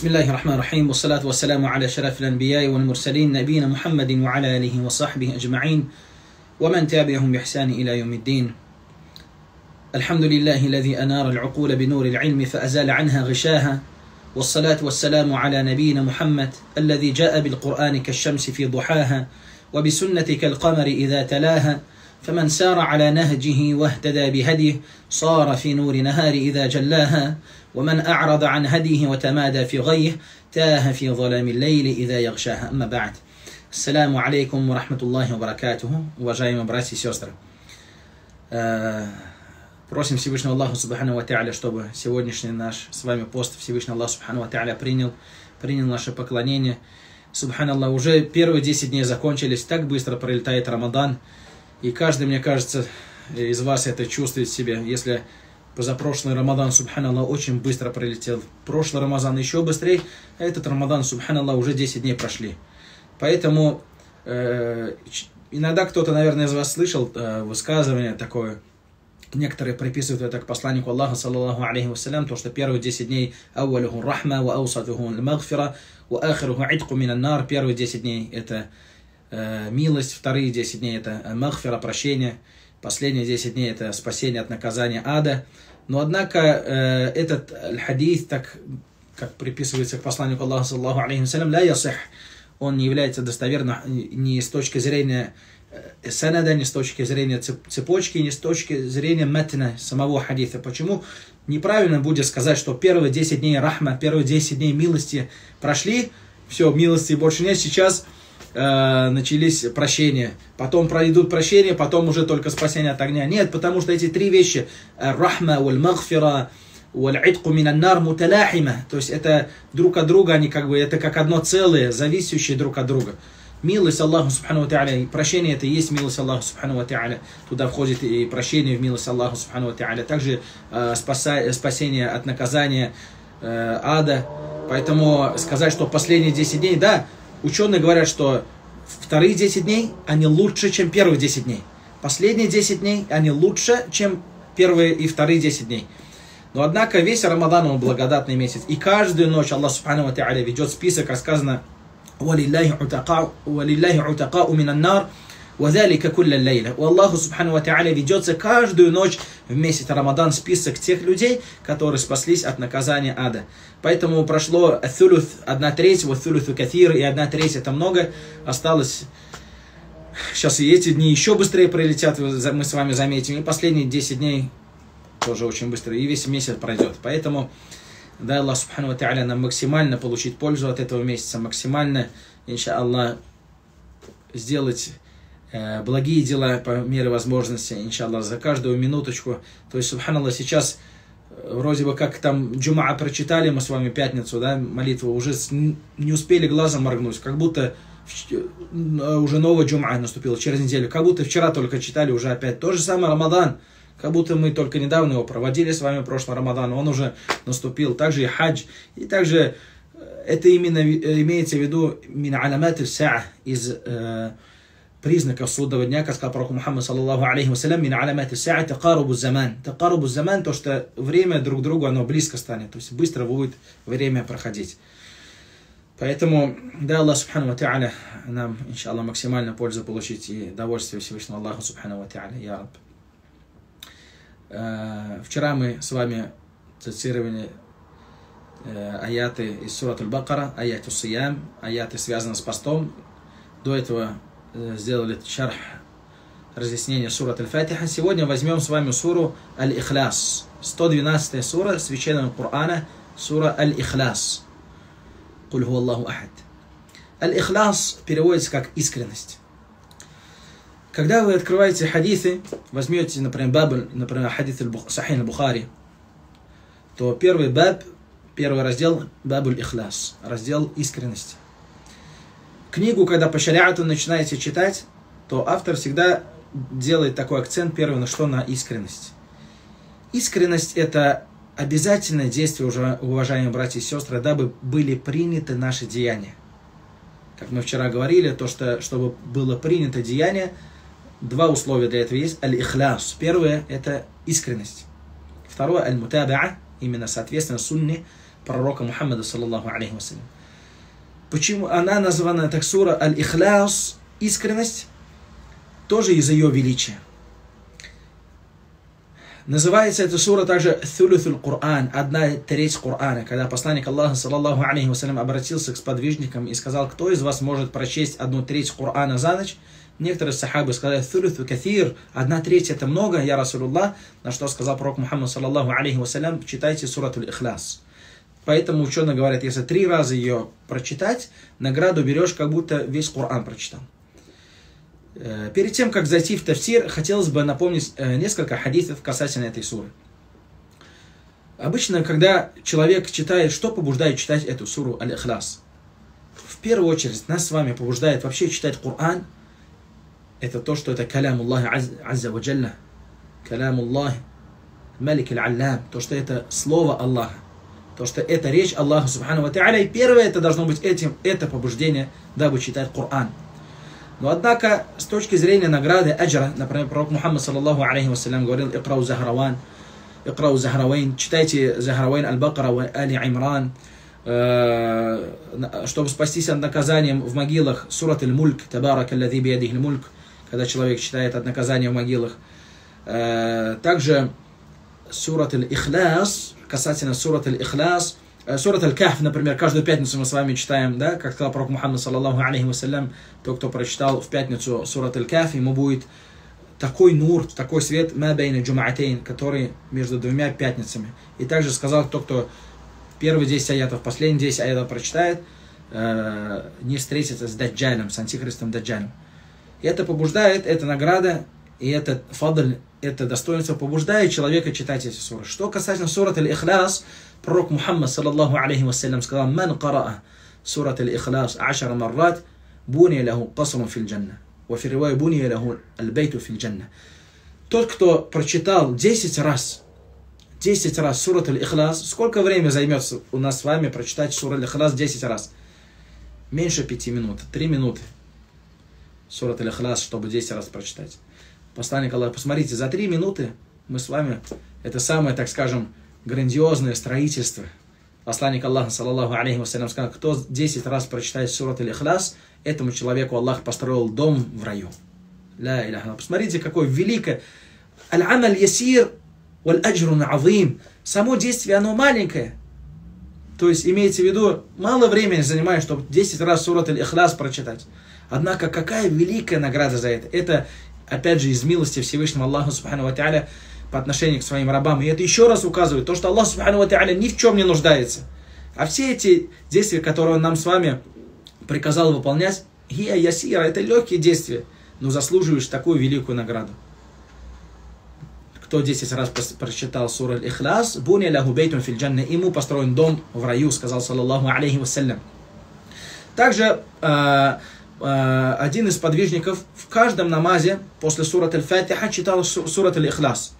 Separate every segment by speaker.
Speaker 1: بسم الله الرحمن الرحيم والصلاة والسلام على شرف الأنبياء والمرسلين نبينا محمد وعلى آله وصحبه أجمعين ومن تابعهم بإحسان إلى يوم الدين الحمد لله الذي أنار العقول بنور العلم فأزال عنها غشاها والصلاة والسلام على نبينا محمد الذي جاء بالقرآن كالشمس في ضحاها وبسنة كالقمر إذا تلاها فمن سار على نهجه واهتدى بهديه صار في نور نهار إذا جلاها ومن أعرض عن هديه وتمادى في غيه تاه في ظلام الليل إذا يغشاها أما بعد السلام عليكم ورحمة الله وبركاته уважаемые братья и сестры Просим Всевышнего Аллаха Субхану Ва Та'аля, чтобы сегодняшний наш с вами пост Всевышний Аллах Субхану Ва Та'аля принял, принял наше поклонение. Субханаллах, уже первые 10 дней закончились, так быстро пролетает Рамадан, и каждый, мне кажется, из вас это чувствует в себе, если позапрошлый Рамадан, субханаллах, очень быстро пролетел. Прошлый Рамадан еще быстрее, а этот Рамадан, субханаллах, уже 10 дней прошли. Поэтому э, иногда кто-то, наверное, из вас слышал э, высказывание такое, некоторые приписывают это к посланнику Аллаха, саллаллаху алейхи вассалям, то, что первые 10 дней ауалюху рахма, ва аусатуху магфира, ва ахируху идку минаннар, первые 10 дней это э, милость, вторые 10 дней это магфира, прощение, последние 10 дней это спасение от наказания ада. Но однако э, этот хадис, так как приписывается к посланнику Аллаха, саллаху алейхи вассалям, ля ясих, он не является достоверным ни с точки зрения э, санада, ни с точки зрения цепочки, ни с точки зрения матна самого хадиса. Почему неправильно будет сказать, что первые 10 дней рахма, первые 10 дней милости прошли, все, милости больше нет, сейчас э, начались прощения. Потом пройдут прощения, потом уже только спасение от огня. Нет, потому что эти три вещи, э, рахма, валь магфира, валь-идку минаннар муталяхима, то есть это друг от друга, они как бы, это как одно целое, зависящее друг от друга. Милость Аллаху Субхану Тааля, прощение это и есть милость Аллаху Субхану Тааля. Туда входит и прощение в милость Аллаху Субхану Тааля. Также э, спаса, спасение от наказания э, ада. Поэтому сказать, что последние 10 дней, да, Ученые говорят, что вторые 10 дней, они лучше, чем первые 10 дней. Последние 10 дней, они лучше, чем первые и вторые 10 дней. Но однако весь Рамадан, он благодатный месяц. И каждую ночь Аллах Субхану Ва ведет список, рассказано «Валиллахи утака уминаннар» ولله عتقاء من النار وذلك كل الليلة. У Аллаху Субхану Ва Тааля ведется каждую ночь в месяц Рамадан список тех людей, которые спаслись от наказания ада. Поэтому прошло thuluth, одна треть, вот thuluth кафир, и одна треть это много. Осталось Сейчас и эти дни еще быстрее пролетят, мы с вами заметим. И последние 10 дней тоже очень быстро. И весь месяц пройдет. Поэтому дай Аллах Субхану Тааля нам максимально получить пользу от этого месяца, максимально, иншаллах, сделать э, благие дела по мере возможности, иншаллах, за каждую минуточку. То есть, субханаллах, сейчас э, вроде бы как там джума прочитали мы с вами пятницу, да, молитву, уже не успели глазом моргнуть, как будто э, уже новая джума наступила через неделю, как будто вчера только читали, уже опять. То же самое Рамадан, как будто мы только недавно его проводили с вами прошлый Рамадан, он уже наступил. Также и хадж, и также это именно имеется в виду мин аламат из э, признаков судного дня, как сказал пророк Мухаммад саллаллаху алейхи вассалям, мин аламат саа такарубу заман. Такарубу заман, то, что время друг другу, оно близко станет, то есть быстро будет время проходить. Поэтому, да, Аллах Субхану Ва нам, иншаллах, максимально пользу получить и довольствие Всевышнего Аллаха Субхану Ва. Я Раб. Вчера мы с вами цитировали аяты из Сурат Аль-Бакара, аяты Сиям, аяты, связанные с постом. До этого сделали шарх разъяснение Сурат Аль-Фатиха. Сегодня возьмем с вами суру Аль-Ихляс. 112 сура Священного Корана, сура Аль-Ихляс. Куль ху Аллаху Ахад. Аль-Ихляс переводится как искренность. Когда вы открываете хадисы, возьмете, например, баб, например, хадис Сахин Бухари, то первый баб, первый раздел Бабуль Ихляс, раздел искренности. Книгу, когда по шариату начинаете читать, то автор всегда делает такой акцент первый на что? На искренность. Искренность – это обязательное действие, уже, уважаемые братья и сестры, дабы были приняты наши деяния. Как мы вчера говорили, то, что чтобы было принято деяние, два условия для этого есть. Аль-ихляс. Первое – это искренность. Второе – аль-мутабаа, именно соответственно сунне, пророка Мухаммада, саллаллаху алейхи вассалям. Почему она названа так сура Аль-Ихляс, искренность, тоже из-за ее величия. Называется эта сура также Thuluthul Коран, одна треть Корана, когда посланник Аллаха, саллаллаху алейхи вассалям, обратился к сподвижникам и сказал, кто из вас может прочесть одну треть Корана за ночь? Некоторые сахабы сказали, Thuluthу кафир, одна треть это много, я Расулуллах, на что сказал пророк Мухаммад, саллаллаху алейхи вассалям, читайте сурату Ихляс. Поэтому ученые говорят, если три раза ее прочитать, награду берешь, как будто весь Коран прочитал. Э, перед тем, как зайти в тафсир, хотелось бы напомнить э, несколько хадисов касательно этой суры. Обычно, когда человек читает, что побуждает читать эту суру Аль-Ихлас? В первую очередь, нас с вами побуждает вообще читать Коран. Это то, что это калям Аллахи Азза ва Джалла. Калям Аллахи Малик Аль-Аллам. То, что это слово Аллаха. То, что это речь Аллаха Субхану Ва И первое, это должно быть этим, это побуждение, дабы читать Коран. Но однако, с точки зрения награды аджра, например, пророк Мухаммад, саллаллаху алейхи вассалям, говорил, «Икрау Захараван», «Икрау Захаравайн», читайте Захаравайн Аль-Бакара, Али Имран, чтобы спастись от наказания в могилах, сурат Аль-Мульк, Табарак Аллази биядих мульк когда человек читает от наказания в могилах. Также сурат Аль-Ихляс, касательно сурат Аль-Ихляс, Э, Сурат Аль-Кахф, например, каждую пятницу мы с вами читаем, да, как сказал пророк Мухаммад, саллаллаху алейхи вассалям, тот, кто прочитал в пятницу Сурат Аль-Кахф, ему будет такой нур, такой свет, мабейна джумаатейн, который между двумя пятницами. И также сказал тот, кто первые 10 аятов, последние 10 аятов прочитает, э, не встретится с даджалем, с антихристом даджалем. И это побуждает, это награда, и это фадль, это достоинство побуждает человека читать эти суры. Что касается сурат Аль-Ихляс, пророк Мухаммад, саллаллаху алейхи вассалям, сказал, «Ман караа сурат Аль-Ихляс ашара маррат, буния лаху касрун фил джанна». Вафи ривай буния лаху аль-бейту фил джанна. Тот, кто прочитал 10 раз, 10 раз сурат Аль-Ихляс, сколько времени займет у нас с вами прочитать сурат Аль-Ихляс 10 раз? Меньше 5 минут, 3 минуты. Сурат Аль-Ихляс, чтобы 10 раз прочитать. Посланник Аллаха, посмотрите, за 3 минуты мы с вами, это самое, так скажем, грандиозное строительство. Посланник Аллаха, саллаллаху алейхи вассалям, сказал, кто 10 раз прочитает сурат Аль-Ихлас, этому человеку Аллах построил дом в раю. Ля иляха. Посмотрите, какое великое. Аль-амаль ясир, валь аджрун азим. Само действие, оно маленькое. То есть, имеется в виду, мало времени занимает, чтобы 10 раз сурат Аль-Ихлас прочитать. Однако, какая великая награда за это. Это, опять же, из милости Всевышнего Аллаха, субхану ва по отношению к своим рабам. И это еще раз указывает то, что Аллах Субхану Ва ни в чем не нуждается. А все эти действия, которые Он нам с вами приказал выполнять, гия ясира, это легкие действия, но заслуживаешь такую великую награду. Кто 10 раз прочитал сура Ихляс, буни ляху бейтун фил ему построен дом в раю, сказал саллаллаху алейхи вассалям. Также э, один из подвижников в каждом намазе после сурат Аль-Фатиха читал сурат Аль-Ихлас.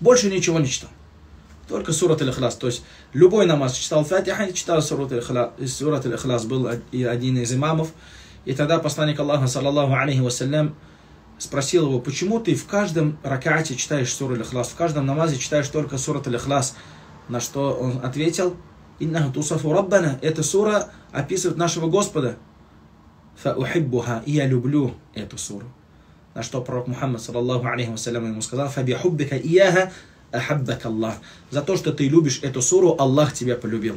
Speaker 1: Больше ничего не читал. Только сурат аль-Ихлас. То есть любой намаз читал Фатиха, читал сурат аль-Ихлас. Был один из имамов. И тогда посланник Аллаха, саллаллаху алейхи вассалям, спросил его, почему ты в каждом ракате читаешь сурат аль-Ихлас, в каждом намазе читаешь только сурат аль-Ихлас. На что он ответил, «Иннаху тусафу раббана» Эта сура описывает нашего Господа. «Фаухиббуха» И я люблю эту суру. На что пророк Мухаммад, саллаллаху алейхи вассалям, ему сказал, «Фаби хуббика ияха ахаббак Аллах». За то, что ты любишь эту суру, Аллах тебя полюбил.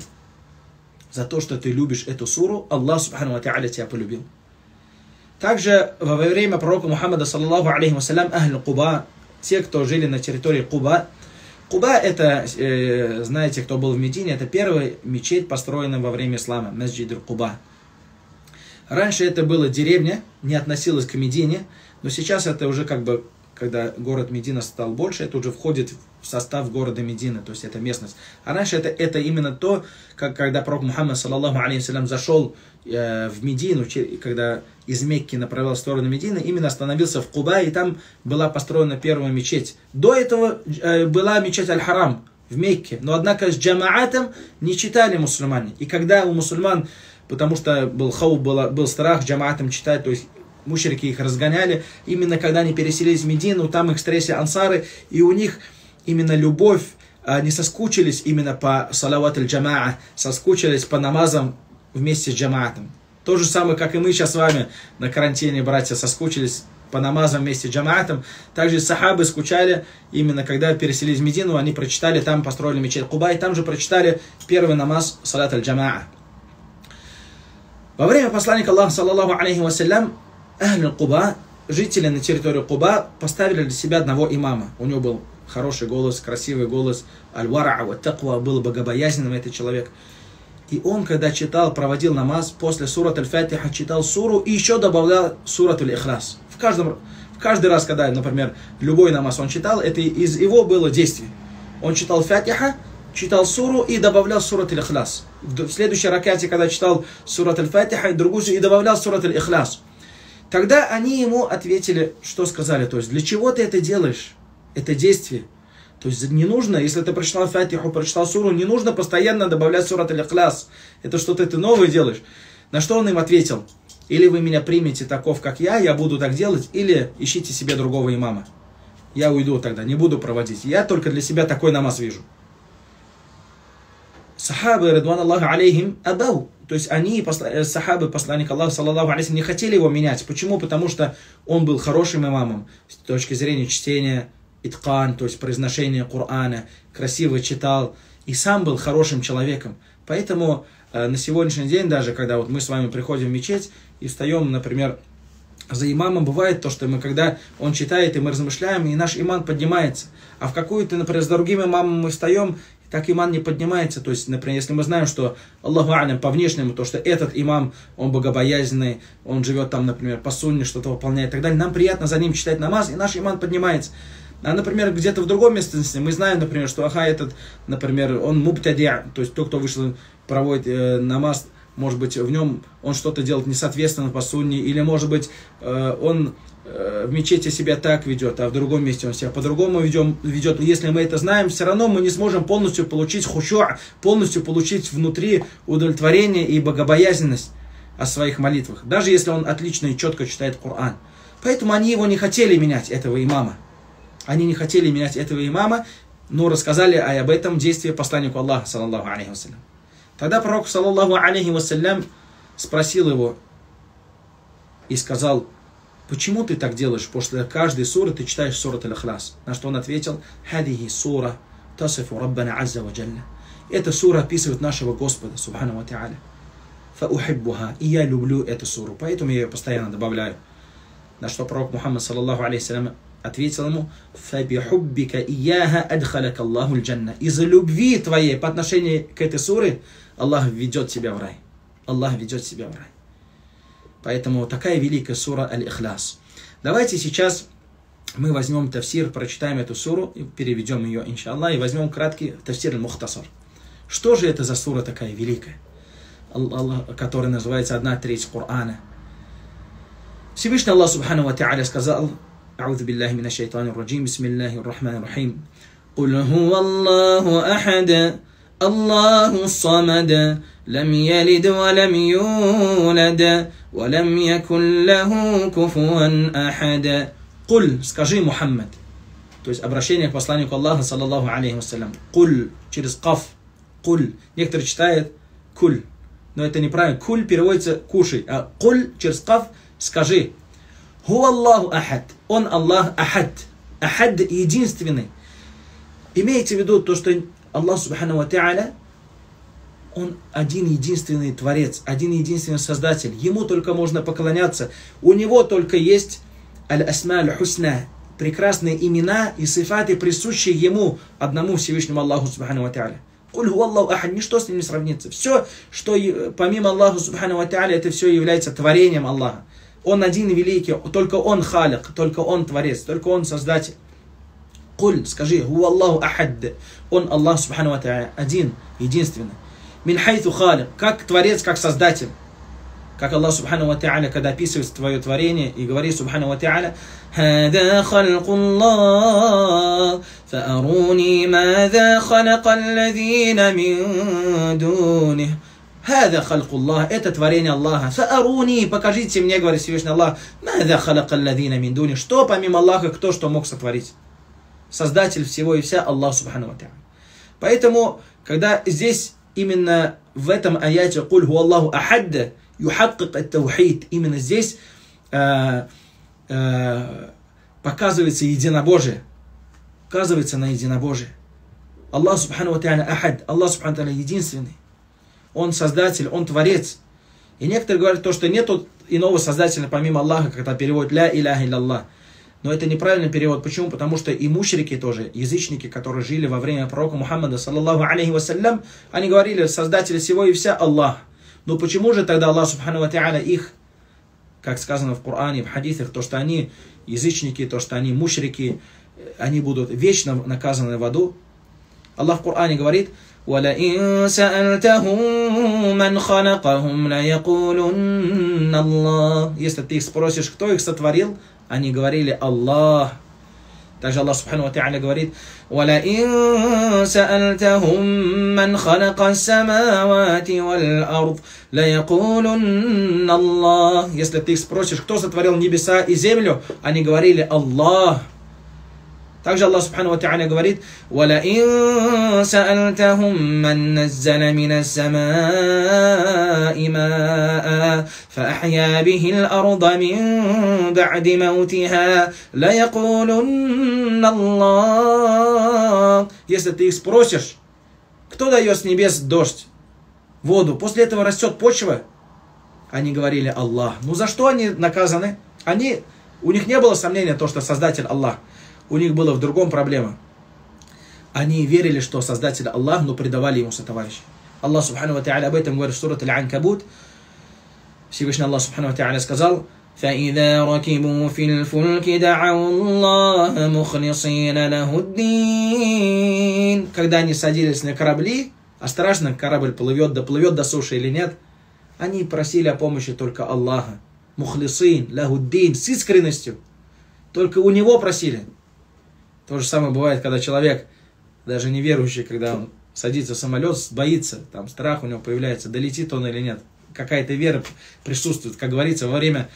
Speaker 1: За то, что ты любишь эту суру, Аллах, субхану ва тебя полюбил. Также во время пророка Мухаммада, саллаллаху алейхи вассалям, ахль Куба, те, кто жили на территории Куба, Куба это, э, знаете, кто был в Медине, это первая мечеть, построенная во время ислама, Масджид Куба. Раньше это была деревня, не относилась к Медине, но сейчас это уже как бы, когда город Медина стал больше, это уже входит в состав города Медина, то есть это местность. А раньше это, это именно то, как когда пророк Мухаммад, саллаллаху алейхи зашел э, в Медину, когда из Мекки направлял в сторону Медины, именно остановился в Куба, и там была построена первая мечеть. До этого э, была мечеть Аль-Харам в Мекке, но однако с джамаатом не читали мусульмане. И когда у мусульман, потому что был хау, был, был страх джамаатом читать, то есть мушрики их разгоняли. Именно когда они переселились в Медину, там их встретили ансары, и у них именно любовь не соскучились именно по салават аль-джамаа, соскучились по намазам вместе с джамаатом. То же самое, как и мы сейчас с вами на карантине, братья, соскучились по намазам вместе с джамаатом. Также сахабы скучали, именно когда переселились в Медину, они прочитали, там построили мечеть Куба, и там же прочитали первый намаз салат аль-джамаа. Во время посланника Аллаха, саллаллаху алейхи вассалям, Ахль Куба, жители на территории Куба, поставили для себя одного имама. У него был хороший голос, красивый голос, аль-вара, вот таква, был богобоязненным этот человек. И он, когда читал, проводил намаз, после сурат аль-фатиха читал суру и еще добавлял сурат аль-ихлас. В каждом в каждый раз, когда, например, любой намаз он читал, это из его было действие. Он читал фатиха, читал суру и добавлял сурат аль-ихлас. В следующей ракете, когда читал сурат аль-фатиха и другую и добавлял сурат аль-ихлас. Тогда они ему ответили, что сказали, то есть, для чего ты это делаешь? Это действие. То есть не нужно, если ты прочитал Фатиху, прочитал суру, не нужно постоянно добавлять сурат аль-Ихляс. Это что-то ты новое делаешь. На что он им ответил? Или вы меня примете таков, как я, я буду так делать, или ищите себе другого имама. Я уйду тогда, не буду проводить. Я только для себя такой намаз вижу сахабы, Редван Аллаху алейхим, абау. То есть они, э, сахабы, посланник Аллаха, саллаллаху алейхим, не хотели его менять. Почему? Потому что он был хорошим имамом с точки зрения чтения иткан, то есть произношения Корана, красиво читал, и сам был хорошим человеком. Поэтому э, на сегодняшний день, даже когда вот мы с вами приходим в мечеть и встаем, например, за имамом бывает то, что мы, когда он читает, и мы размышляем, и наш иман поднимается. А в какую-то, например, с другим имамом мы встаем, так иман не поднимается. То есть, например, если мы знаем, что Аллаху Алям по внешнему, то, что этот имам, он богобоязненный, он живет там, например, по сунне, что-то выполняет и так далее, нам приятно за ним читать намаз, и наш иман поднимается. А, например, где-то в другом месте мы знаем, например, что аха этот, например, он мубтадия, то есть тот, кто вышел, проводит э, намаз, может быть, в нем он что-то делает несоответственно по сунне, или, может быть, э, он в мечети себя так ведет, а в другом месте он себя по-другому ведет. Если мы это знаем, все равно мы не сможем полностью получить хущу, полностью получить внутри удовлетворение и богобоязненность о своих молитвах. Даже если он отлично и четко читает Коран. Поэтому они его не хотели менять, этого имама. Они не хотели менять этого имама, но рассказали об этом действии посланнику Аллаха, саллаллаху алейхи вассалям. Тогда пророк, саллаллаху алейхи вассалям, спросил его и сказал, Почему ты так делаешь? После каждой суры ты читаешь сурат аль-Ахлас. На что он ответил, «Хадихи сура тасифу Раббана Азза ва Джалля». Эта сура описывает нашего Господа, Субхану ва Та'аля. Фаухиббуха. И я люблю эту суру, поэтому я ее постоянно добавляю. На что пророк Мухаммад, саллаллаху алейхи ответил ему, «Фабихуббика ияха адхаляк Аллаху джанна». Из-за любви твоей по отношению к этой суре Аллах ведет тебя в рай. Аллах ведет тебя в рай. Поэтому такая великая сура Аль-Ихляс. Давайте сейчас мы возьмем тафсир, прочитаем эту суру, и переведем ее, иншаллах, и возьмем краткий тафсир Аль-Мухтасар. Что же это за сура такая великая, которая называется одна треть Корана? Всевышний Аллах Субхану Ва Та'аля сказал, أعوذ بالله من الشيطان الرجيم بسم الله الرحمن الرحيم قل هو الله أحد الله الصمد لم يلد ولم يولد ولم يكن له كفوا أحد قل скажи Мухаммад то есть обращение к посланнику Аллаха саллаллаху алейхи вассалям куль через каф куль некоторые читают куль но это неправильно куль переводится кушай а куль через каф скажи Ху Аллаху ахад он Аллах ахад ахад единственный имейте в виду то что Аллах субхану ва та'аля он один единственный Творец, один единственный Создатель. Ему только можно поклоняться. У него только есть аль-асма аль-хусна, прекрасные имена и сифаты, присущие ему, одному Всевышнему Аллаху Субхану Ва Куль Аллаху Ахад, ничто с ним не сравнится. Все, что помимо Аллаха Субхану Ва это все является творением Аллаха. Он один великий, только Он халик, только Он Творец, только Он Создатель. Куль, скажи, Ху Аллаху Ахад. Он Аллах Субхану Ва один, единственный мин хайту халик, как творец, как создатель. Как Аллах Субхану Ва Та'аля, когда описывает твое творение и говорит Субхану Ва Та'аля, هذا خلق الله فأروني ماذا خلق الذين من دونه هذا خلق الله это творение Аллаха فأروني покажите мне говорит Всевышний Аллах ماذا خلق الذين من دونه что помимо Аллаха кто что мог сотворить Создатель всего и вся Аллах Субхану Ва Поэтому, когда здесь именно в этом аяте «Куль ху Аллаху ахадда» юхаккик ат-таухид, именно здесь э, э, показывается единобожие, указывается на единобожие. Аллах Субхану Тааля Ахад, Аллах Субхану Тааля единственный. Он создатель, он творец. И некоторые говорят то, что нет иного создателя помимо Аллаха, когда переводят «Ля иляха илля Но это неправильный перевод. Почему? Потому что и мушрики тоже, язычники, которые жили во время пророка Мухаммада, саллаллаху алейхи вассалям, они говорили, создатель всего и вся Аллах. Но почему же тогда Аллах Субхану Тааля их, как сказано в Коране, в хадисах, то, что они язычники, то, что они мушрики, они будут вечно наказаны в аду, Аллах в Коране говорит,
Speaker 2: ولئن سألتهم من خلقهم ليقولن الله
Speaker 1: Если ты их спросишь, кто их сотворил, они говорили Аллах. Также Аллах Субхану Ва говорит,
Speaker 2: ولئن سألتهم من خلق السماوات والأرض ليقولن الله
Speaker 1: Если ты их спросишь, кто сотворил небеса и землю, они говорили Аллах. Также Аллах Субхану Ва говорит,
Speaker 2: وَلَئِن سَأَلْتَهُم مَّن نَّزَّلَ مِنَ السَّمَاءِ مَاءً فَأَحْيَا بِهِ الْأَرْضَ مِن بَعْدِ مَوْتِهَا لَيَقُولُنَّ اللَّهُ
Speaker 1: Если ты их спросишь, кто дает с небес дождь, воду, после этого растет почва, они говорили Аллах. Ну за что они наказаны? Они, у них не было сомнения, то, что Создатель Аллах. У них была в другом проблема. Они верили, что Создатель Аллах, но предавали ему сотоварища. Аллах Субхану Ва об этом говорит в сурат Аль-Анкабут. Всевышний Аллах Субхану Ва сказал,
Speaker 2: فإذا ركبوا في الفلك دعوا الله مخلصين له الدين
Speaker 1: Когда они садились на корабли, а страшно, корабль плывет, доплывет до суши или нет, они просили о помощи только Аллаха. Мухлисин, лахуддин, с искренностью. Только у него просили. То же самое бывает, когда человек, даже неверующий, когда он садится в самолет, боится, там страх у него появляется, долетит он или нет. Какая-то вера присутствует, как говорится, во время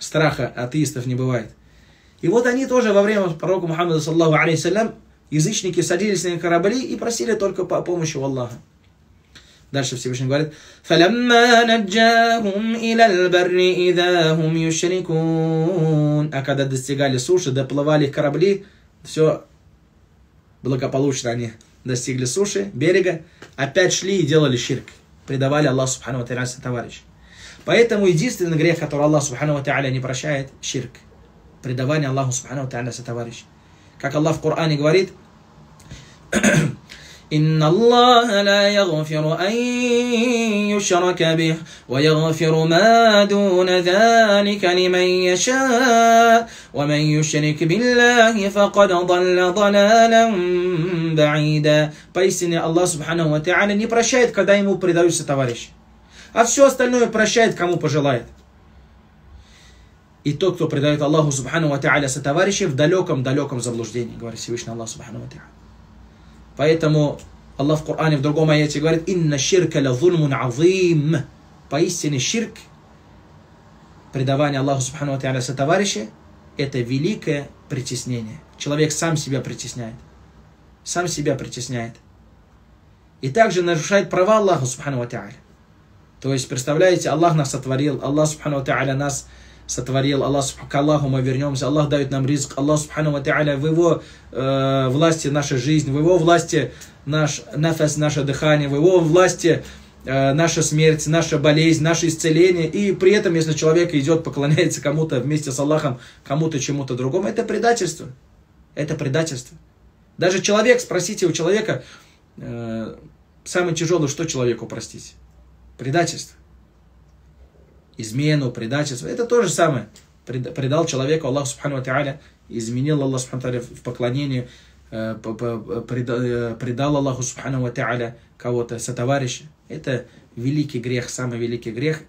Speaker 1: страха атеистов не бывает. И вот они тоже во время пророка Мухаммада, саллаху алейсалям, язычники садились на корабли и просили только по помощи у Аллаха. Дальше Всевышний говорит, А когда достигали суши, доплывали корабли, все благополучно они достигли суши, берега, опять шли и делали ширк, предавали Аллаху Субхану Ва товарищ. Поэтому единственный грех, который Аллах Субхану Ва не прощает, ширк, предавание Аллаху Субхану Ва товарищ. Как Аллах в Коране говорит,
Speaker 2: إن الله لا يغفر أن يشرك به ويغفر ما دون ذلك لمن يشاء ومن يشرك بالله فقد ضل ضلالا بعيدا
Speaker 1: Поистине Аллах Субхану Ва Та'аля не прощает, когда ему предаются товарищи. А все остальное прощает, кому пожелает. И тот, кто предает Аллаху Субхану Ва Та'аля сотоварищей в далеком-далеком заблуждении, говорит Всевышний Аллах Субхану Ва Та'аля. Поэтому Аллах в Коране в другом аяте говорит, «Инна ширка ла зульмун азим». Поистине ширк, предавание Аллаху Субхану Ва Та'аля товарища, это великое притеснение. Человек сам себя притесняет. Сам себя притесняет. И также нарушает права Аллаха Субхану Ва. То есть, представляете, Аллах нас сотворил, Аллах Субхану Ва нас сотворил, Аллах, к Аллаху мы вернемся, Аллах дает нам ризк, Аллах Субхану Ва в Его э, власти наша жизнь, в Его власти наш нафас, наше дыхание, в Его власти э, наша смерть, наша болезнь, наше исцеление. И при этом, если человек идет, поклоняется кому-то вместе с Аллахом, кому-то чему-то другому, это предательство. Это предательство. Даже человек, спросите у человека, э, самое тяжелое, что человеку простить? Предательство измену, предательство. Это то же самое. Предал человеку Аллах Субхану Тааля, изменил Аллах Субхану Тааля в поклонении, э, э, предал Аллаху Субхану Тааля кого-то, сотоварища. Это великий грех, самый великий грех.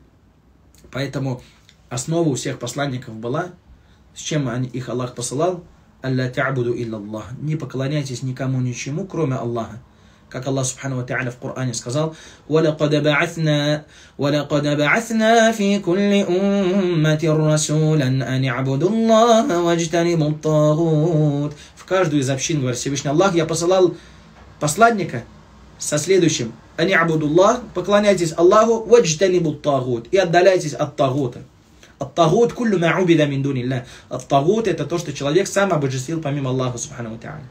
Speaker 1: Поэтому основа у всех посланников была, с чем они, их Аллах посылал, «Алла та'буду илля Аллах». Не поклоняйтесь никому ничему, кроме Аллаха как Аллах Субхану Ва Та'аля в Коране сказал,
Speaker 2: وَلَقَدْ بَعَثْنَا وَلَقَدْ بَعَثْنَا فِي كُلِّ أُمَّةٍ رَسُولًا أَنِ اعْبُدُوا اللَّهَ وَاجْتَنِبُوا الطَّاغُوتَ
Speaker 1: В каждую из общин, говорит Всевышний Аллах, я посылал посланника со следующим. Ани абудуллах, поклоняйтесь Аллаху, ваджтанибут тагут, и отдаляйтесь от тагута. От тагут куллю ма'убида мин дунилля. От тагут это то, что человек сам обожествил помимо Аллаха, субхану та'аля.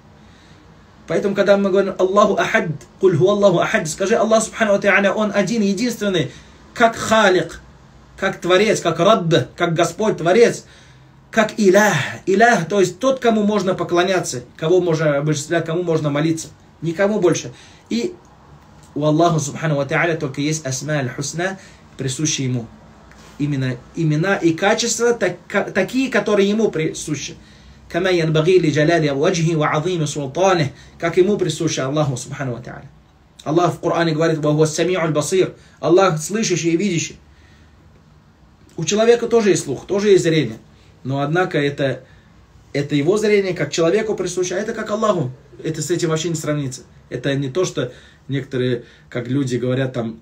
Speaker 1: Поэтому, когда мы говорим Аллаху Ахад, куль ху Аллаху Ахад, скажи Аллах Субхану Тааля, Он один, единственный, как Халик, как Творец, как Рабб, как Господь Творец, как Илях. Илях, то есть тот, кому можно поклоняться, кого можно обожествлять, кому можно молиться. Никому больше. И у Аллаха Субхану Тааля только есть Асма Аль-Хусна, присущие Ему. Именно имена и качества так, такие, которые Ему присущи кама янбаги ли وجهه وعظيم سلطانه как ему присуще Аллаху Субхану Ва Та'аля. Аллах в Коране говорит, «Ваху сами'уль басир», Аллах слышащий и видящий. У человека тоже есть слух, тоже есть зрение. Но однако это, это его зрение, как человеку присуще, а это как Аллаху. Это с этим вообще не сравнится. Это не то, что некоторые, как люди говорят, там,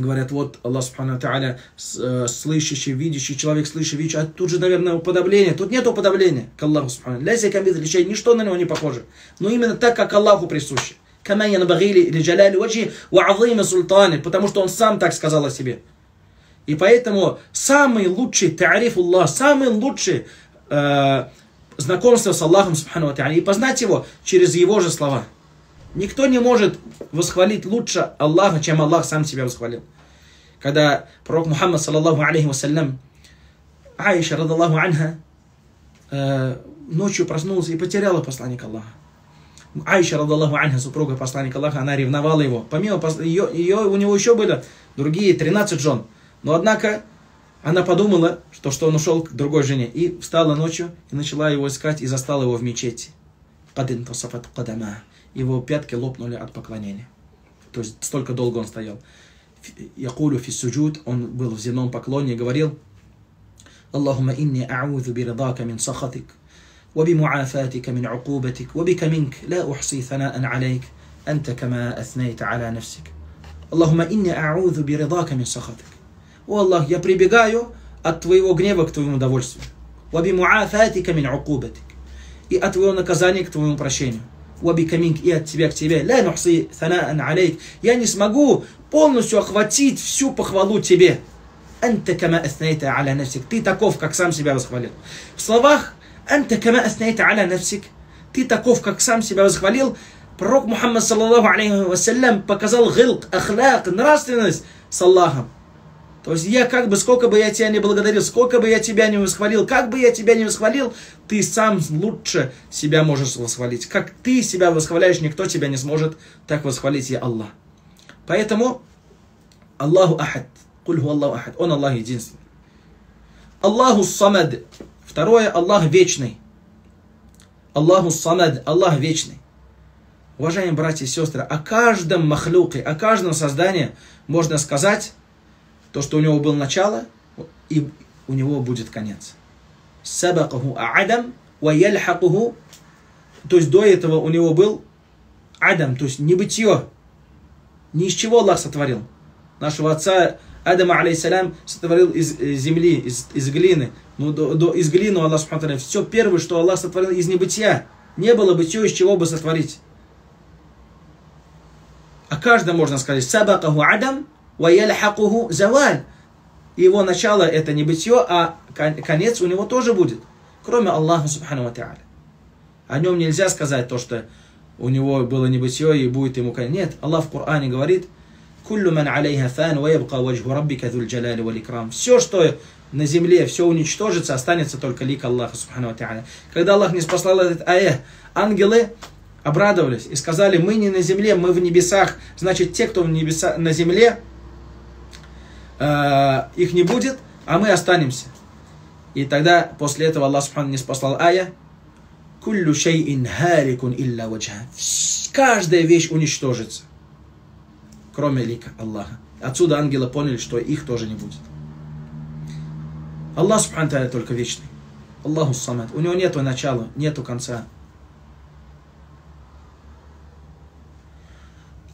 Speaker 1: говорят, вот Аллах Субхану Тааля э, слышащий, видящий, человек слышащий, видящий, а тут же, наверное, уподобление. Тут нет уподобления к Аллаху Субхану. Ляся камид личай, ничто на него не похоже. Но именно так, как Аллаху присуще. Кама янбагили лиджаляли вачи ва азима султаны, потому что он сам так сказал о себе. И поэтому самый лучший тариф Аллах, самый лучший э, знакомство с Аллахом Субхану Тааля и познать его через его же слова – Никто не может восхвалить лучше Аллаха, чем Аллах сам себя восхвалил. Когда пророк Мухаммад, саллаллаху алейхи вассалям, Аиша, радаллаху анха, э, ночью проснулась и потеряла посланника Аллаха. Аиша, радаллаху анха, супруга посланника Аллаха, она ревновала его. Помимо ее, ее, у него еще были другие 13 жен. Но однако она подумала, что, что он ушел к другой жене. И встала ночью и начала его искать и застала его в мечети. Кадин тасафат кадама его пятки лопнули от поклонения. То есть столько долго он стоял. Якулю фиссуджуд, он был в земном поклоне и говорил, Аллахума инни а'удhu биридака мин сахатик, وبمعافاتك من عقوبتك وبك منك لا أحصي ثناء عليك أنت كما أثنيت على نفسك اللهم إني أعوذ برضاك من سخطك О Аллах, я прибегаю от твоего гнева к твоему удовольствию. وبمعافاتك من عقوبتك и от твоего наказания к твоему прощению. «Вабика минк» и от тебя к тебе. «Ля нухси санаан алейк» я не смогу полностью охватить всю похвалу тебе. «Анта кама аснейта аля нафсик» ты таков, как сам себя восхвалил. В словах «Анта кама аснейта аля нафсик» ты таков, как сам себя восхвалил, пророк Мухаммад, саллаллаху алейхи вассалям, показал гилк, ахляк, нравственность с Аллахом. То есть я как бы, сколько бы я тебя не благодарил, сколько бы я тебя не восхвалил, как бы я тебя не восхвалил, ты сам лучше себя можешь восхвалить. Как ты себя восхваляешь, никто тебя не сможет так восхвалить, я Аллах. Поэтому Аллаху Ахад, кульху Аллаху Ахад, Он Аллах единственный. Аллаху Самад, второе, Аллах вечный. Аллаху Самад, Аллах вечный. Уважаемые братья и сестры, о каждом махлюке, о каждом создании можно сказать, то, что у него было начало, и у него будет конец. Сабакаху адам ва. То есть до этого у него был адам, то есть небытие. Ни из чего Аллах сотворил. Нашего отца Адама, алейсалям, сотворил из земли, из, из глины. Ну, до, до, из глины Аллах сотворил. Все первое, что Аллах сотворил из небытия. Не было бытия, из чего бы сотворить. О каждом можно сказать. Сабакаху адам وَيَلْحَقُهُ заваль. Его начало это не бытие, а конец у него тоже будет. Кроме Аллаха Субхану Ва О нем нельзя сказать то, что у него было небытие и будет ему конец. Нет, Аллах в Коране говорит, «Куллю ман алейха фан, ва ябка ваджху раббика dhul джаляли вал икрам». Все, что на земле, все уничтожится, останется только лик Аллаха Субхану Ва Когда Аллах не спасал этот ае, ангелы обрадовались и сказали, мы не на земле, мы в небесах. Значит, те, кто в небеса, на земле, э, их не будет, а мы останемся. И тогда после этого Аллах Субхану не спасал ая. Куллю шейин харикун илля ваджа. Каждая вещь уничтожится, кроме лика Аллаха. Отсюда ангелы поняли, что их тоже не будет. Аллах Субхану только вечный. Аллаху самад. У него нету начала, нету конца.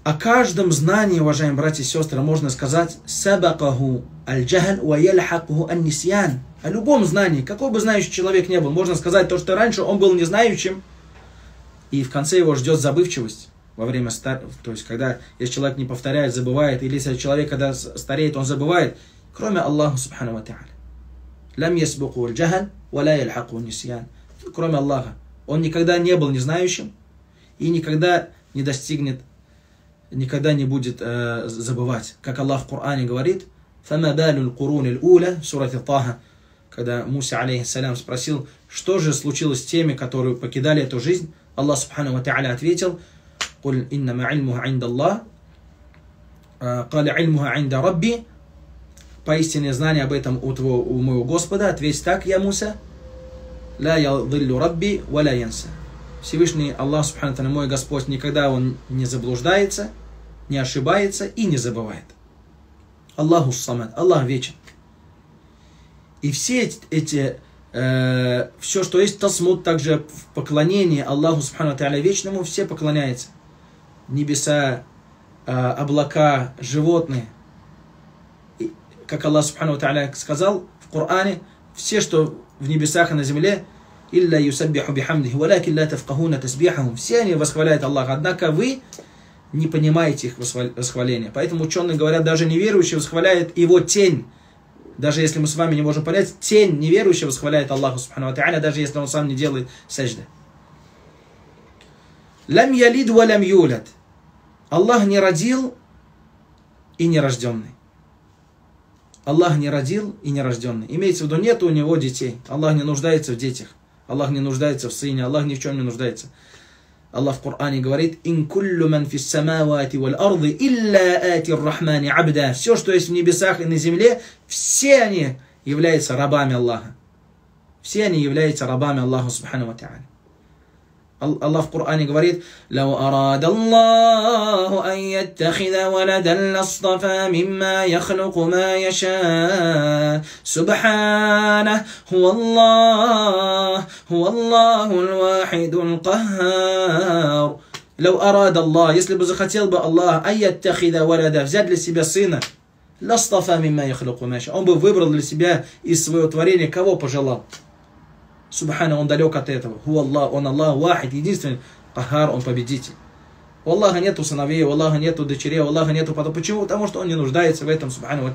Speaker 1: О каждом знании, уважаемые братья и сестры, можно сказать «сабакаху аль-джахаль ва ялхакуху ан-нисьян». О любом знании, какой бы знающий человек не был, можно сказать то, что раньше он был незнающим, и в конце его ждет забывчивость. во время стар... то есть когда если человек не повторяет, забывает, или если человек, когда стареет, он забывает, кроме Аллаха Субхану Ва Та'аля. Лам ясбуку джахаль, валя ялхаку нисьян. Кроме Аллаха. Он никогда не был незнающим и никогда не достигнет, никогда не будет э, забывать. Как Аллах в Коране говорит, «Фама балю курун уля» в сурате Таха, когда Муса, алейхиссалям, спросил, что же случилось с теми, которые покидали эту жизнь, Аллах, субхану ва та'аля, ответил, «Куль иннама ильмуха инда э, каля ильмуха инда Рабби, поистине знание об этом у, твоего, у моего Господа, ответь так, я Муса, ла я диллю Рабби, ва ла янса». Всевышний Аллах, субхану мой Господь, никогда он не заблуждается, не ошибается и не забывает. Аллаху самад, Аллах вечен. И все эти, э, все, что есть тасмут, также в поклонении Аллаху Субхану Тааля Вечному, все поклоняются. Небеса, э, облака, животные. И, как Аллах Субхану Тааля сказал в Коране, все, что в небесах и на земле, илля юсаббиху бихамдихи, валякин ла тавкахуна тасбихахум. Все они восхваляют Аллаха, однако вы не понимаете их восхваления. Поэтому ученые говорят, даже неверующий восхваляет его тень, даже если мы с вами не можем понять, тень неверующего восхваляет Аллаху Субхану Тааля, даже если он сам не делает сажды. Лам ялид ва лам юлят. Аллах не родил и не рожденный. Аллах не родил и не рожденный. Имеется в виду, нет у него детей. Аллах не нуждается в детях. Аллах не нуждается в сыне. Аллах ни в чем не нуждается. Аллах в Коране говорит, «Ин куллю ман фис самавати валь арды, илля ати рахмани абда». Все, что есть в небесах и на земле, все они являются рабами Аллаха. Все они являются рабами Аллаха, субхану ва та'аля. الله في القرآن يقول لو أراد الله أن يتخذ ولدا لاصطفى مما يخلق ما يشاء سبحانه هو الله هو الله الواحد القهار لو أراد الله если бы захотел бы Allah أن يتخذ ولدا взять для себя сына لاصطفى مما يخلق ما يشاء он бы выбрал для себя из своего творения кого пожелал Субхана, он далек от этого. Ху Аллах, он Аллах, вахид, единственный. Ахар, он победитель. У Аллаха нету сыновей, у Аллаха нету дочерей, у Аллаха нету потом. Почему? Потому что он не нуждается в этом, субхану ва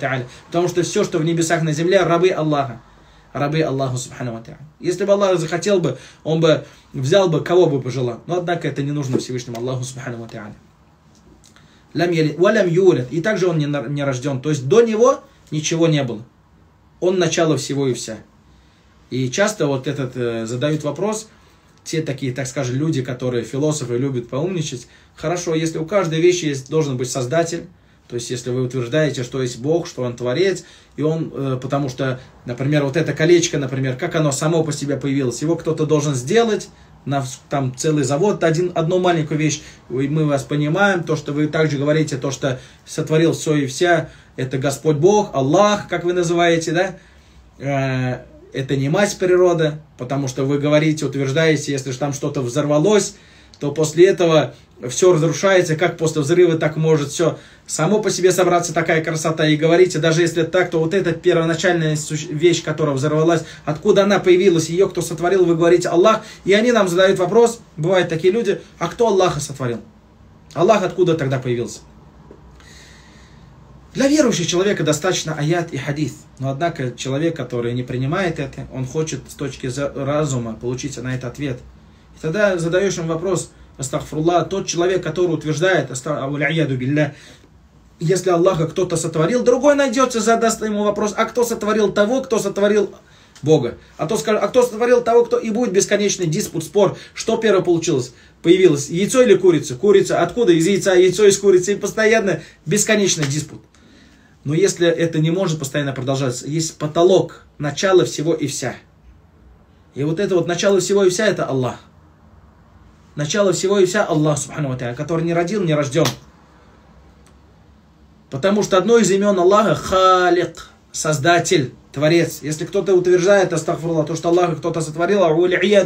Speaker 1: Потому что все, что в небесах на земле, рабы Аллаха. Рабы Аллаха, субхану ва Если бы Аллах захотел бы, он бы взял бы, кого бы пожелал. Но однако это не нужно Всевышнему Аллаху, субхану ва Лам юлят. И также он не рожден. То есть до него ничего не было. Он начало всего и вся. И часто вот этот э, задают вопрос, те такие, так скажем, люди, которые философы любят поумничать. Хорошо, если у каждой вещи есть, должен быть создатель, то есть, если вы утверждаете, что есть Бог, что Он творец, и Он, э, потому что, например, вот это колечко, например, как оно само по себе появилось, его кто-то должен сделать, на, там целый завод, один, одну маленькую вещь, мы вас понимаем, то, что вы также говорите, то, что сотворил все и вся, это Господь Бог, Аллах, как вы называете, да, э, это не мать природа, потому что вы говорите, утверждаете, если же там что-то взорвалось, то после этого все разрушается, как после взрыва, так может все само по себе собраться такая красота. И говорите, даже если так, то вот эта первоначальная вещь, которая взорвалась, откуда она появилась, ее кто сотворил, вы говорите Аллах. И они нам задают вопрос, бывают такие люди, а кто Аллаха сотворил? Аллах откуда тогда появился? Для верующего человека достаточно аят и хадис. Но однако человек, который не принимает это, он хочет с точки разума получить на это ответ. И тогда задаешь ему вопрос, астахфрулlah, тот человек, который утверждает, билля, если Аллаха кто-то сотворил, другой найдется, задаст ему вопрос, а кто сотворил того, кто сотворил Бога. А, то скажет, а кто сотворил того, кто... И будет бесконечный диспут, спор. Что первое получилось? Появилось яйцо или курица? Курица. Откуда из яйца? Яйцо из курицы. И постоянно бесконечный диспут. Но если это не может постоянно продолжаться, есть потолок, начало всего и вся. И вот это вот начало всего и вся, это Аллах. Начало всего и вся Аллах, субхану который не родил, не рожден. Потому что одно из имен Аллаха Халик, Создатель, Творец. Если кто-то утверждает, астагфирулlah, то, что Аллаха кто-то сотворил,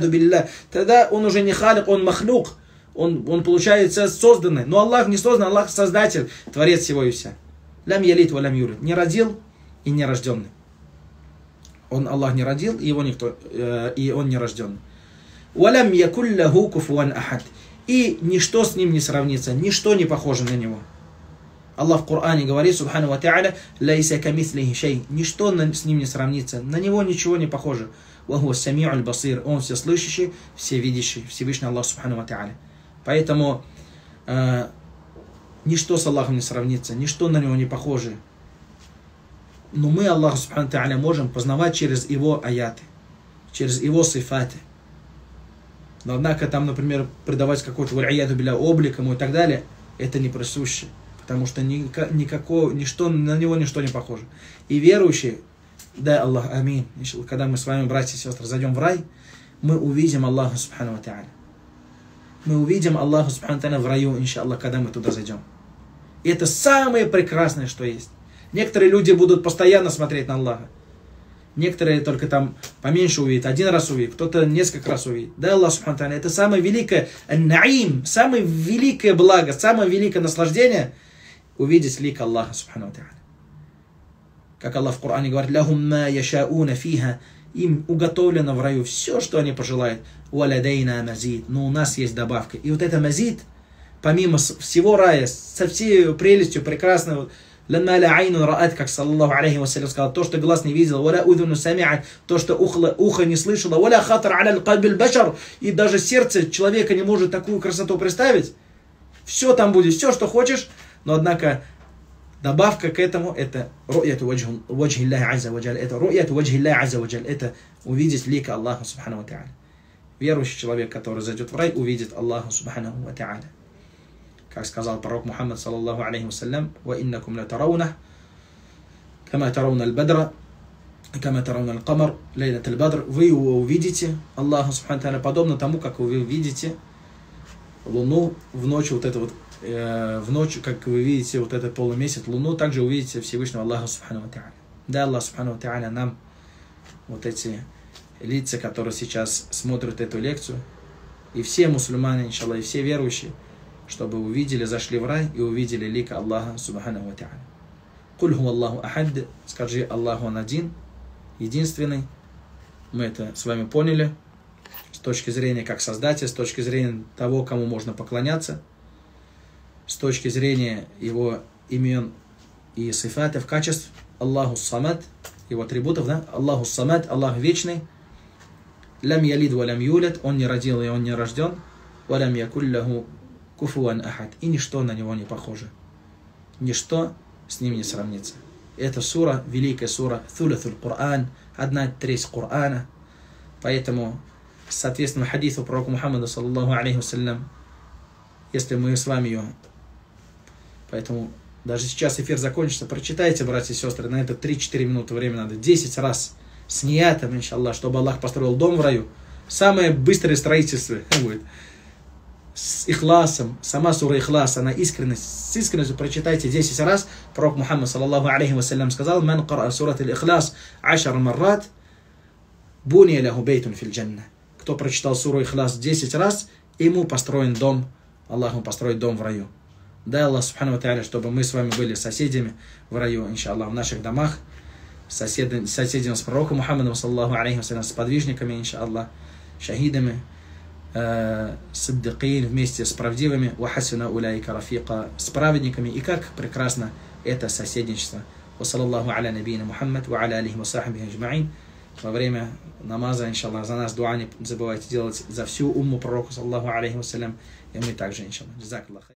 Speaker 1: билля, тогда он уже не Халик, он Махлюк. Он, он получается созданный. Но Аллах не создан, Аллах Создатель, Творец всего и вся. Лям ялит ва лям. Не родил и не рожденный. Он Аллах не родил, и его никто, э, и он не рожденный. Валям якулляху куфуан ахад. И ничто с ним не сравнится, ничто не похоже на него. Аллах в Коране говорит, субхану ва та'аля, «Лайса шей». Ничто с ним не сравнится, на него ничего не похоже. «Ваху сами'у аль-басир». Он все слышащий, все видящий, Всевышний Аллах, субхану ва. Поэтому э, ничто с Аллахом не сравнится, ничто на него не похоже. Но мы, Аллах, субхану та'аля, можем познавать через его аяты, через его сифаты. Но однако там, например, придавать какой-то валияду биля облик ему и так далее, это не присуще потому что никакого, ничто, на него ничто не похоже. И верующие, да Аллах, амин, когда мы с вами, братья и сестры, зайдем в рай, мы увидим Аллаха Субхану Ва Мы увидим Аллаха Субхану Ва в раю, иншаллах, когда мы туда зайдем. И это самое прекрасное, что есть. Некоторые люди будут постоянно смотреть на Аллаха. Некоторые только там поменьше увидят, один раз увидят, кто-то несколько раз увидит. Да, Аллах Субхану это самое великое наим, самое великое благо, самое великое наслаждение – увидеть лик Аллаха, субхану Как Аллах в Коране говорит, «Лахум ма яшауна фиха» им уготовлено в раю все, что они пожелают. «Валядейна мазид» но у нас есть добавка. И вот это мазид, помимо всего рая, со всей прелестью прекрасного, لما لا عين رأت, как саллаху алейхи вассалям сказал, то, что глаз не видел, ولا أذن سمعت, то, что ухо, ухо не слышало, ولا خطر على القلب البشر, и даже сердце человека не может такую красоту представить. Все там будет, все, что хочешь, но однако добавка к этому это ру'ят ваджхи Аллахи Азза ваджаль. Это ру'ят ваджхи Аллахи Азза ваджаль. Это увидеть лика Аллаха Субхану Ва Верующий человек, который зайдет в рай, увидит Аллаха Субхану Ва Как сказал пророк Мухаммад, саллаллаху алейхи вассалям, «Ва ла таравна, кама таравна аль-бадра, кама таравна аль-камар, лейлат аль-бадр». Вы его увидите, Аллаха Субхану подобно тому, как вы видите луну в ночь вот это вот Э, в ночь, как вы видите, вот этот полный месяц, луну, также увидите Всевышнего Аллаха Субхану Ва Да, Аллах Субхану Ва нам вот эти лица, которые сейчас смотрят эту лекцию, и все мусульмане, иншаллах, и все верующие, чтобы увидели, зашли в рай и увидели лика Аллаха Субхану Ва Та'аля. Куль Аллаху Ахад, скажи Аллаху Он один, единственный. Мы это с вами поняли с точки зрения как создателя, с точки зрения того, кому можно поклоняться – с точки зрения его имен и сифатов, качеств, Аллаху Самад, его атрибутов, да? Аллаху Самад, Аллах вечный, лям ялид ва лям юлет, он не родил и он не рожден, ва лям якулляху куфуан ахад, и ничто на него не похоже. Ничто с ним не сравнится. Это сура, великая сура, Thulathul Коран, одна треть Корана. Поэтому, соответственно, хадису пророка Мухаммада, саллаллаху алейхи вассалям, если мы с вами ее Поэтому даже сейчас эфир закончится, прочитайте, братья и сестры, на это 3-4 минуты времени надо, 10 раз с ниятом, иншаллах, чтобы Аллах построил дом в раю. Самое быстрое строительство будет. С ихласом, сама сура ихлас, она искренность, с искренностью прочитайте 10 раз. Пророк Мухаммад, саллаллаху алейхи вассалям, сказал, «Ман кара сурат ихлас ашар маррат, буния ляху бейтун фил джанна». Кто прочитал суру ихлас 10 раз, ему построен дом, Аллах ему построит дом в раю. Дай Аллах Субхану Тааля, чтобы мы с вами были соседями в раю, иншаллах, в наших домах, соседи, соседями с пророком Мухаммадом, саллаху алейхи с подвижниками, иншаллах, шахидами, э, саддикин вместе с правдивыми, вахасина уляйка рафика, с праведниками, и как прекрасно это соседничество. Вассалаллаху аля набийна Мухаммад, ва аля алихи вассахаби аджмаин. Во время намаза, иншаллах, за нас дуа не забывайте делать за всю умму пророка, саллаху алейхи вассалям, и мы также, иншаллах. Джазак